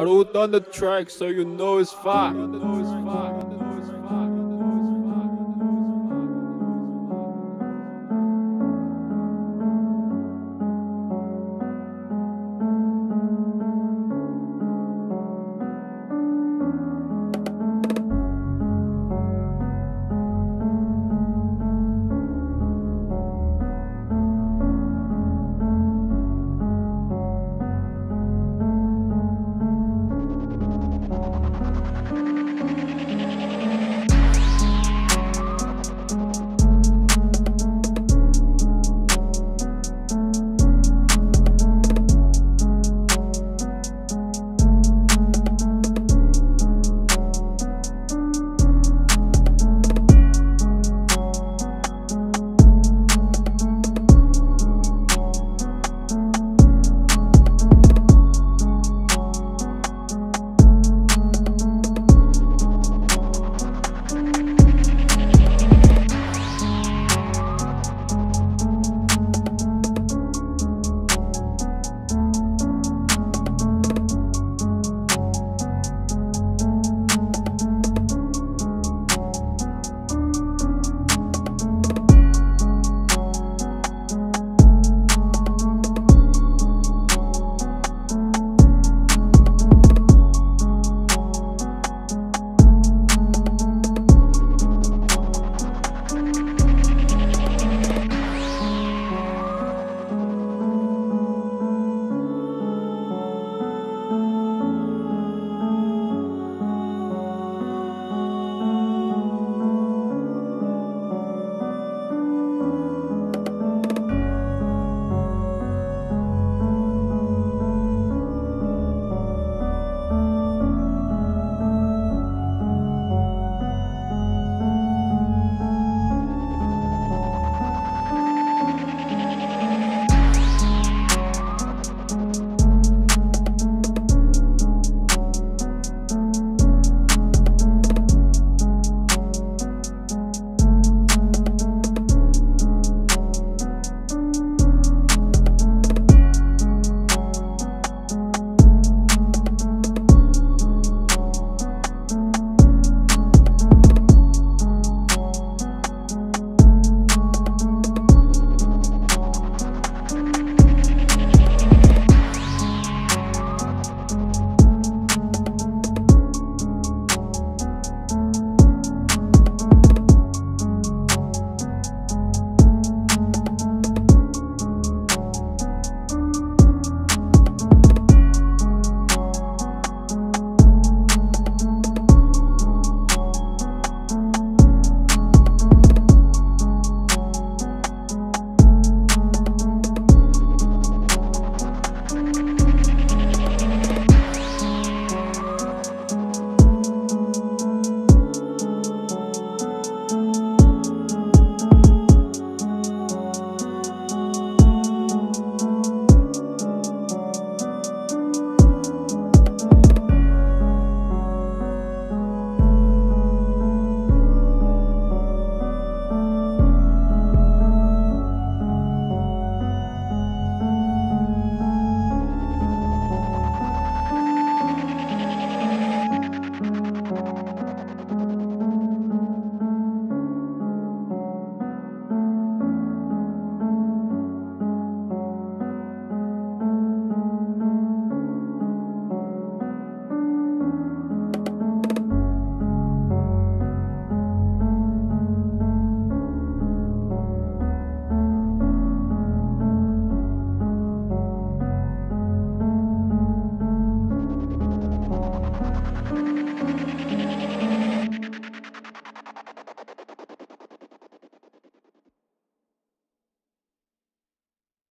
I wrote on the track so you know it's fine.